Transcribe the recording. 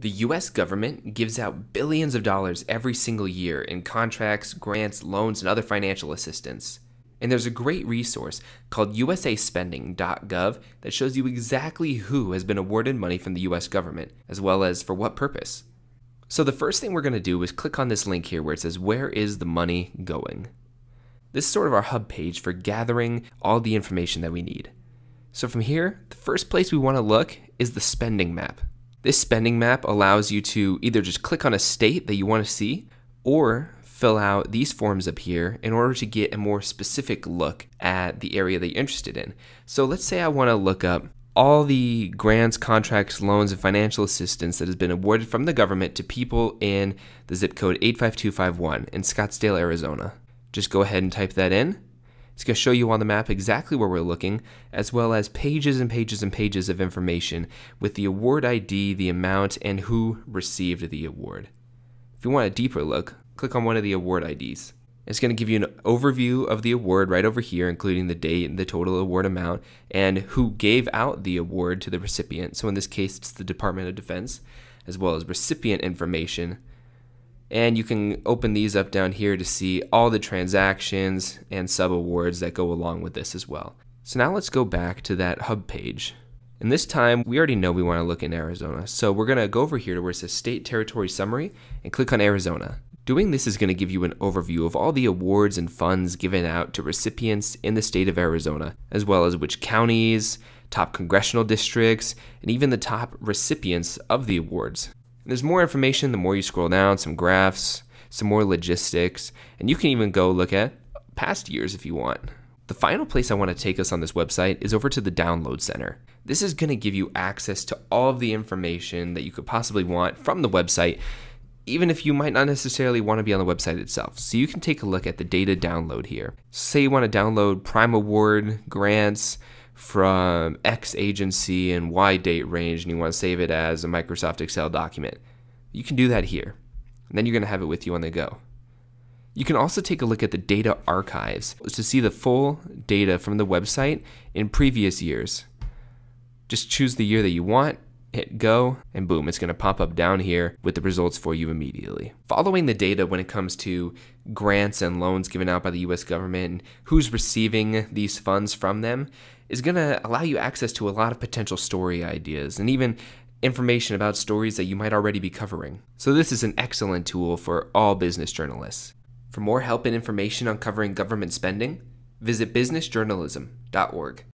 The US government gives out billions of dollars every single year in contracts, grants, loans, and other financial assistance. And there's a great resource called usaspending.gov that shows you exactly who has been awarded money from the US government, as well as for what purpose. So the first thing we're going to do is click on this link here where it says, Where is the money going? This is sort of our hub page for gathering all the information that we need. So from here, the first place we want to look is the spending map. This spending map allows you to either just click on a state that you want to see or fill out these forms up here in order to get a more specific look at the area that you're interested in. So let's say I want to look up all the grants, contracts, loans, and financial assistance that has been awarded from the government to people in the zip code 85251 in Scottsdale, Arizona. Just go ahead and type that in it's going to show you on the map exactly where we're looking, as well as pages and pages and pages of information with the award ID, the amount, and who received the award. If you want a deeper look, click on one of the award IDs. It's going to give you an overview of the award right over here, including the date, the total award amount, and who gave out the award to the recipient. So in this case, it's the Department of Defense, as well as recipient information, and you can open these up down here to see all the transactions and sub awards that go along with this as well. So now let's go back to that hub page. And this time, we already know we want to look in Arizona. So we're going to go over here to where it says State Territory Summary and click on Arizona. Doing this is going to give you an overview of all the awards and funds given out to recipients in the state of Arizona, as well as which counties, top congressional districts, and even the top recipients of the awards. There's more information the more you scroll down, some graphs, some more logistics, and you can even go look at past years if you want. The final place I want to take us on this website is over to the Download Center. This is going to give you access to all of the information that you could possibly want from the website, even if you might not necessarily want to be on the website itself. So you can take a look at the data download here. Say you want to download Prime Award grants, from X agency and Y date range and you want to save it as a Microsoft Excel document, you can do that here. And then you're going to have it with you on the go. You can also take a look at the data archives to see the full data from the website in previous years. Just choose the year that you want, hit go, and boom, it's going to pop up down here with the results for you immediately. Following the data when it comes to grants and loans given out by the US government and who's receiving these funds from them is going to allow you access to a lot of potential story ideas and even information about stories that you might already be covering. So, this is an excellent tool for all business journalists. For more help and information on covering government spending, visit businessjournalism.org.